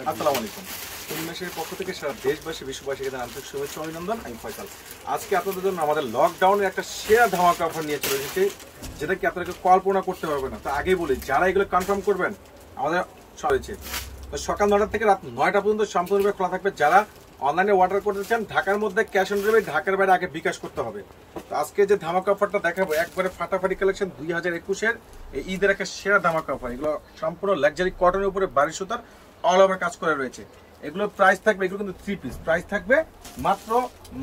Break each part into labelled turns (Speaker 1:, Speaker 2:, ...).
Speaker 1: আসসালামু আলাইকুম। পক্ষ থেকে দেশবাসী অভিনন্দন। আজকে আপনাদের জন্য আমাদের একটা সেরা নিয়ে কল্পনা করতে না। আগেই বলি, যারা এগুলো কনফার্ম করবেন, আমাদের সকাল নটা থেকে রাত নয়টা পর্যন্ত খোলা থাকবে। যারা অনলাইনে অর্ডার করতে চান, ঢাকার মধ্যে ক্যাশ অন ডেলিভারি ঢাকার বাইরে আগে বিকাশ করতে হবে। তো আজকে যে ধামাকা অফারটা দেখাবো, একবারে ফাটাফাটি কালেকশন দুই হাজার একুশের, এই ঈদের একটা সেরা ধামাকা অফার এগুলো সম্পূর্ণ লাক্সারি কটনের উপরে বাড়ি সুতার অল ওভার কাজ করা রয়েছে। এগুলো প্রাইস থাকবে, এগুলো কিন্তু থ্রি পিস প্রাইস থাকবে মাত্র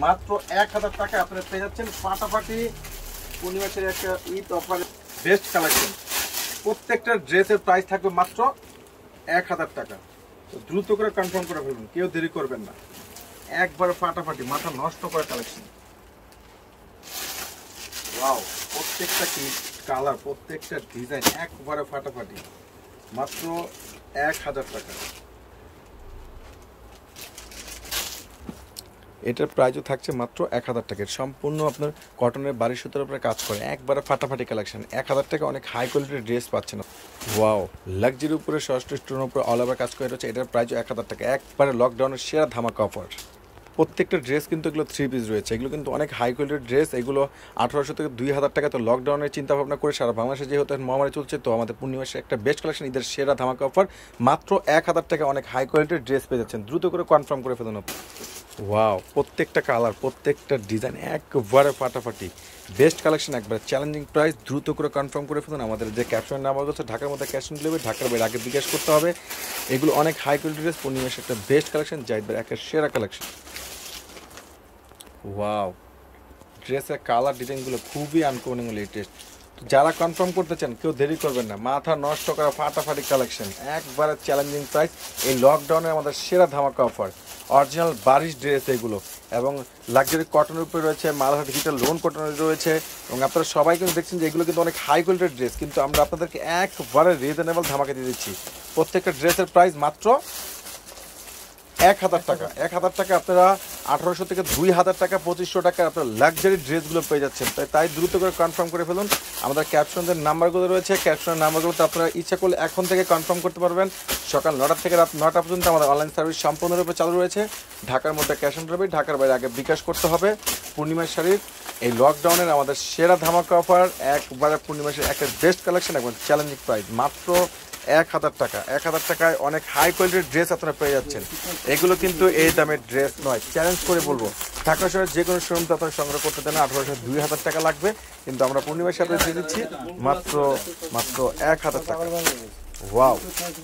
Speaker 1: মাত্র এক হাজার টাকা আপনারা পেয়ে যাচ্ছেন ফাটাফাটি পূর্ণিমাসের একটা ঈদ অফার বেস্ট কালেকশন প্রত্যেকটা ড্রেসের প্রাইস থাকবে মাত্র এক হাজার টাকা। তো দ্রুত করে কনফার্ম করে ফেলুন, কেউ দেরি করবেন না। একবারে ফাটাফাটি মাথা নষ্ট করে কালেকশন ওয়াও প্রত্যেকটা কি কালার প্রত্যেকটা ডিজাইন একবারে ফাটাফাটি মাত্র এক হাজার টাকা। এটার প্রাইজও থাকছে মাত্র এক হাজার টাকা। সম্পূর্ণ আপনার কটনের বাড়ির সুতোর উপরে কাজ করে, একবারে ফাটাফাটি কালেকশন এক হাজার টাকা অনেক হাই কোয়ালিটির ড্রেস পাচ্ছেন ওয়াও লাক্সারির উপরে ষষ্ঠ স্টোনের উপরে অল ওভার কাজ করে রয়েছে এটার প্রাইজও এক হাজার টাকা। একবারে লকডাউনের সেরা ধামাকা অফার প্রত্যেকটা ড্রেস কিন্তু এগুলো থ্রি পিস রয়েছে। এগুলো কিন্তু অনেক হাই কোয়ালিটির ড্রেস এগুলো আঠারোশো থেকে দুই হাজার টাকা তো লকডাউনের চিন্তা ভাবনা করে সারা বাংলাদেশে যেহেতু মহামারী চলছে, তো আমাদের পূর্ণিমাসে একটা বেস্ট কালেকশন ঈদের সেরা ধামাকা অফার মাত্র এক হাজার টাকা অনেক হাই কোয়ালিটির ড্রেস পেয়ে যাচ্ছেন। দ্রুত করে কনফার্ম করে ফেলুন ওয়াও প্রত্যেকটা কালার প্রত্যেকটা ডিজাইন একবারে ফাটাফাটি। বেস্ট কালেকশন একবার চ্যালেঞ্জিং প্রাইস দ্রুত করে কনফার্ম করে ফেলুন। আমাদের যে ক্যাপশন নাম্বার হচ্ছে ঢাকার মধ্যে ক্যাশ অন ডেলিভারি ঢাকার বাইরে আগে জিজ্ঞেস করতে হবে। এগুলো অনেক হাই কোয়ালিটি ড্রেস পূর্ণিমাসে একটা বেস্ট কালেকশন জাহিদবার একটা সেরা কালেকশন ওয়াও ড্রেসের কালার ডিজাইনগুলো খুবই আনকমন লেটেস্ট যারা কনফার্ম করতে চান, কেউ দেরি করবেন না। মাথা নষ্ট করা ফাটাফাটি কালেকশন একবারে চ্যালেঞ্জিং প্রাইস এই লকডাউনে আমাদের সেরা ধামাকা অফার অরিজিনাল বারিশ ড্রেস এগুলো। এবং লাক্সারি কটনের উপরে রয়েছে মালহা ডিজিটাল লোন কটনের রয়েছে, এবং আপনারা সবাই কিন্তু দেখছেন যে এগুলো কিন্তু অনেক হাই কোয়ালিটির ড্রেস কিন্তু আমরা আপনাদেরকে একবারে রিজনেবল ধামাকা দিয়ে দিচ্ছি। প্রত্যেকটা ড্রেসের প্রাইস মাত্র এক হাজার টাকা। এক হাজার টাকা আপনারা আঠারোশো থেকে দুই হাজার টাকা, পঁচিশশো টাকা আপনার লাক্সারি ড্রেসগুলো পেয়ে যাচ্ছেন। তাই তাই দ্রুত করে কনফার্ম করে ফেলুন। আমাদের ক্যাপশনদের নাম্বারগুলো রয়েছে। ক্যাপশনের নাম্বারগুলোতে আপনারা ইচ্ছা করলে এখন থেকে কনফার্ম করতে পারবেন। সকাল নটা থেকে রাত নটা পর্যন্ত আমাদের অনলাইন সার্ভিস সম্পূর্ণরূপে চালু রয়েছে। ঢাকার মধ্যে ক্যাশ অন ডেলিভারি ঢাকার বাইরে আগে বিকাশ করতে হবে। পূর্ণিমার শাড়ির এই লকডাউনের আমাদের সেরা ধামাকা অফার একবারে পূর্ণিমাসের একটা বেস্ট কালেকশন একবার চ্যালেঞ্জিং প্রাইস মাত্র এক হাজার টাকা। এক হাজার টাকায় অনেক হাই কোয়ালিটির ড্রেস আপনারা পেয়ে যাচ্ছেন। এগুলো কিন্তু এই দামের ড্রেস নয়। চ্যালেঞ্জ করে বলব, ঢাকা শহরের যে কোনো শোরুম তো আপনারা সংগ্রহ করতে দেন আঠারোশো দুই হাজার টাকা লাগবে। কিন্তু আমরা পূর্ণিমার সাথে দিয়ে দিচ্ছি মাত্র মাত্র এক হাজার টাকা। ওয়াও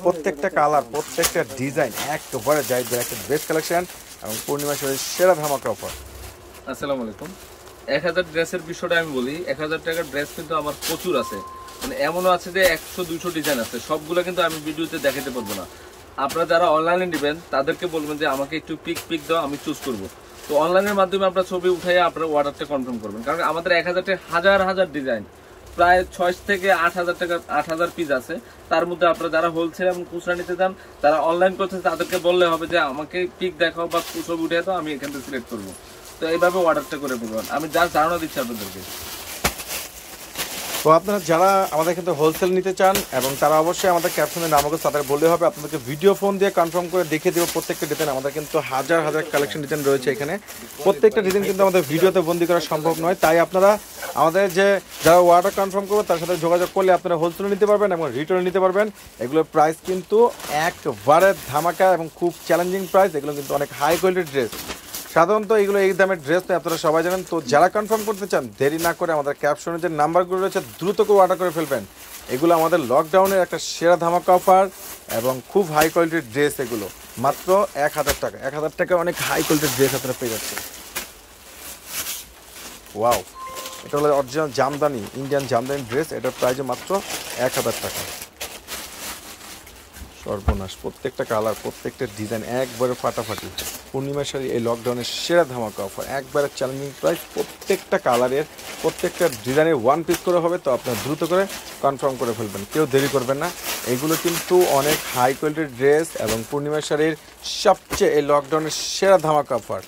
Speaker 1: প্রত্যেকটা কালার প্রত্যেকটা ডিজাইন একবারে যাই একটা বেস্ট কালেকশন এবং পূর্ণিমা শহরের সেরা ধামাকা অফার
Speaker 2: আসসালামু আলাইকুম। এক হাজার ড্রেসের বিষয়টা আমি বলি, এক হাজার টাকার ড্রেস কিন্তু আমার প্রচুর আছে। মানে এমনও আছে যে একশো দুশো ডিজাইন আছে। সবগুলো কিন্তু আমি ভিডিওতে দেখাতে পারব না। আপনারা যারা অনলাইনে নেবেন, তাদেরকে বলবেন যে আমাকে একটু পিক পিক দাও, আমি চুজ করব। তো অনলাইনের মাধ্যমে আপনার ছবি উঠাইয়া আপনার অর্ডারটা কনফার্ম করবেন। কারণ আমাদের এক হাজারটা হাজার হাজার ডিজাইন প্রায় ছয় থেকে আট হাজার টাকা, আট হাজার পিস আছে। তার মধ্যে আপনারা যারা হোলসেল এবং খুচরা নিতে চান, তারা অনলাইন করছে তাদেরকে বললে হবে যে আমাকে পিক দেখাও বা ছবি উঠে দাও, আমি এখান থেকে সিলেক্ট করব। তো এইভাবে অর্ডারটা করে বলবেন। আমি যা ধারণা দিচ্ছি আপনাদেরকে।
Speaker 1: তো আপনারা যারা আমাদের কিন্তু হোলসেল নিতে চান এবং তারা অবশ্যই আমাদের ক্যাপশনের নামকে তাদের বললে হবে, আপনাদেরকে ভিডিও ফোন দিয়ে কনফার্ম করে দেখিয়ে দেবো প্রত্যেকটা ডিজাইন আমাদের কিন্তু হাজার হাজার কালেকশন ডিজাইন রয়েছে এখানে। প্রত্যেকটা ডিজাইন কিন্তু আমাদের ভিডিওতে বন্দি করা সম্ভব নয়। তাই আপনারা আমাদের যে যারা অর্ডার কনফার্ম করবে, তার সাথে যোগাযোগ করলে আপনারা হোলসেলে নিতে পারবেন এবং রিটার্ন নিতে পারবেন। এগুলোর প্রাইস কিন্তু একবারে ধামাকা এবং খুব চ্যালেঞ্জিং প্রাইস এগুলো কিন্তু অনেক হাই কোয়ালিটির ড্রেস সাধারণত এগুলো এই দামের ড্রেস তো আপনারা সবাই জানেন। তো যারা কনফার্ম করতে চান, দেরি না করে আমাদের ক্যাপশনের যে নাম্বারগুলো রয়েছে, দ্রুত করে অর্ডার করে ফেলবেন। এগুলো আমাদের লকডাউনের একটা সেরা ধামাকা অফার এবং খুব হাই কোয়ালিটির ড্রেস এগুলো। মাত্র এক হাজার টাকা। এক হাজার টাকায় অনেক হাই কোয়ালিটির ড্রেস আপনারা পেয়ে যাচ্ছেন। ওয়াও এটা হলো original jamdani Indian jamdani dress এটার প্রাইস মাত্র এক হাজার টাকা। সর্বনাশ। প্রত্যেকটা কালার প্রত্যেকটা ডিজাইন একবারে ফাটাফাটি। পূর্ণিমা শাড়ি এই লকডাউনের সেরা ধামাকা অফার একবারে চ্যালেঞ্জিং প্রাইস প্রত্যেকটা কালারের প্রত্যেকটা ডিজাইনের ওয়ান পিস করে হবে, তো আপনার দ্রুত করে কনফার্ম করে ফেলবেন। কেউ দেরি করবেন না। এগুলো কিন্তু অনেক হাই কোয়ালিটির ড্রেস এবং পূর্ণিমা শাড়ির সবচেয়ে এই লকডাউনের সেরা ধামাকা অফার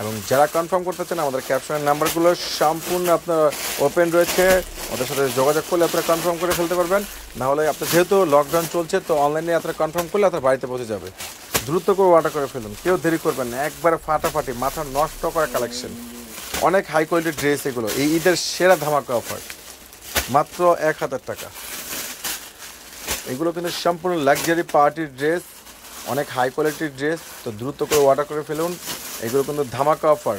Speaker 1: এবং যারা কনফার্ম করতে চান আমাদের ক্যাপশনের নাম্বারগুলো সম্পূর্ণ আপনার ওপেন রয়েছে। ওদের সাথে যোগাযোগ করলে আপনারা কনফার্ম করে ফেলতে পারবেন। না হলে আপনার যেহেতু লকডাউন চলছে, তো অনলাইনে আপনারা কনফার্ম করলে আপনার বাড়িতে পৌঁছে যাবে। দ্রুত করে অর্ডার করে ফেলুন। কেউ দেরি করবেন না। একবারে ফাটাফাটি, মাথা নষ্ট করা কালেকশন অনেক হাই কোয়ালিটির ড্রেস এগুলো। এই ঈদের সেরা ধামাকা অফার মাত্র এক হাজার টাকা। এগুলো কিন্তু সম্পূর্ণ লাক্সারি পার্টির ড্রেস অনেক হাই কোয়ালিটির ড্রেস তো দ্রুত করে অর্ডার করে ফেলুন। এগুলো কিন্তু ধামাকা অফার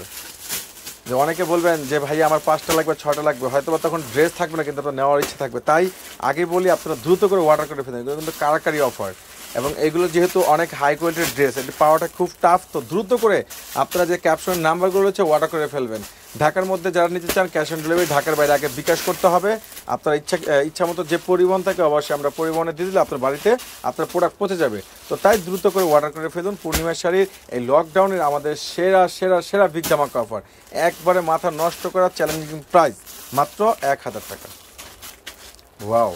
Speaker 1: যে অনেকে বলবেন যে, ভাই, আমার পাঁচটা লাগবে, ছটা লাগবে। হয়তো বা তখন ড্রেস থাকবে না, কিন্তু আপনার নেওয়ার ইচ্ছা থাকবে। তাই আগে বলি, আপনারা দ্রুত করে অর্ডার করে ফেলুন। এগুলো কিন্তু কারাকারি অফার এবং এগুলো যেহেতু অনেক হাই কোয়ালিটির ড্রেস এটি পাওয়াটা খুব টাফ তো দ্রুত করে আপনারা যে ক্যাপশনের নাম্বারগুলো রয়েছে অর্ডার করে ফেলবেন। ঢাকার মধ্যে যারা নিতে চান ক্যাশ অন ডেলিভারি ঢাকার বাইরে আগে বিকাশ করতে হবে। আপনার ইচ্ছা ইচ্ছা মতো যে পরিবহন থাকে অবশ্যই আমরা পরিবহনে দিয়ে দিলে আপনার বাড়িতে আপনার প্রোডাক্ট পৌঁছে যাবে। তো তাই দ্রুত করে অর্ডার করে ফেলুন পূর্ণিমা শাড়ির এই লকডাউনের আমাদের সেরা সেরা সেরা বিগ জামাকা অফার একবারে মাথা নষ্ট করা চ্যালেঞ্জিং প্রাইস মাত্র এক হাজার টাকা। ওয়াও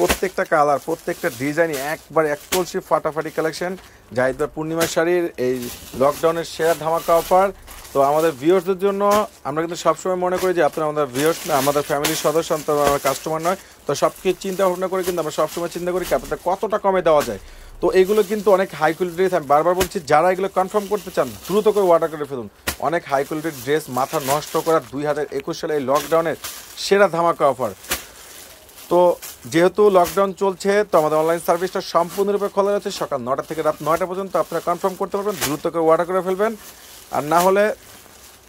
Speaker 1: প্রত্যেকটা কালার, প্রত্যেকটা ডিজাইন একবার এক কলসি ফাটাফাটি কালেকশন জাহিদবার পূর্ণিমা শাড়ির এই লকডাউনের সেরা ধামাকা অফার তো আমাদের ভিউয়ার্সদের জন্য আমরা কিন্তু সবসময় মনে করি যে আপনারা আমাদের ভিউয়ার্স না, আমাদের ফ্যামিলির সদস্য তো আমার কাস্টমার নয়। তো সব কিছু চিন্তা ভাবনা করে কিন্তু আমরা সবসময় চিন্তা করি ক্যাপিটাল কতটা কমে দেওয়া যায়। তো এগুলো কিন্তু অনেক হাই কোয়ালিটির আমি বারবার বলছি, যারা এগুলো কনফার্ম করতে চান, দ্রুত করে অর্ডার করে ফেলুন। অনেক হাই কোয়ালিটির ড্রেস মাথা নষ্ট করা দুই হাজার একুশ সালে এই লকডাউনের সেরা ধামাকা অফার তো যেহেতু লকডাউন চলছে, তো আমাদের অনলাইন সার্ভিসটা সম্পূর্ণরূপে খোলা আছে সকাল নটা থেকে রাত নয়টা পর্যন্ত। আপনারা কনফার্ম করতে পারবেন, দ্রুত করে অর্ডার করে ফেলবেন। আর না হলে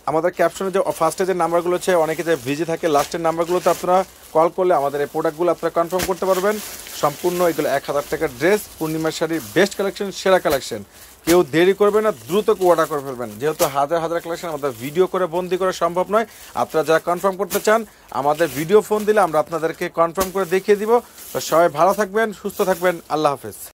Speaker 1: আমাদের ক্যাপশনে যে ফার্স্টে যে নাম্বারগুলো আছে, অনেকে যে ভিজি থাকে লাস্টের নাম্বারগুলোতে আপনারা কল করলে আমাদের এই প্রোডাক্টগুলো আপনারা কনফার্ম করতে পারবেন। সম্পূর্ণ এগুলো এক হাজার টাকার ড্রেস পূর্ণিমার শাড়ির বেস্ট কালেকশন সেরা কালেকশন কেউ দেরি করবে না, দ্রুত অর্ডার করে ফেলবেন। যেহেতু হাজার হাজার কালেকশন আমাদের ভিডিও করে বন্দি করা সম্ভব নয়, আপনারা যারা কনফার্ম করতে চান, আমাদের ভিডিও ফোন দিলে আমরা আপনাদেরকে কনফার্ম করে দেখিয়ে দিব। তো সবাই ভালো থাকবেন, সুস্থ থাকবেন, আল্লাহ হাফেজ।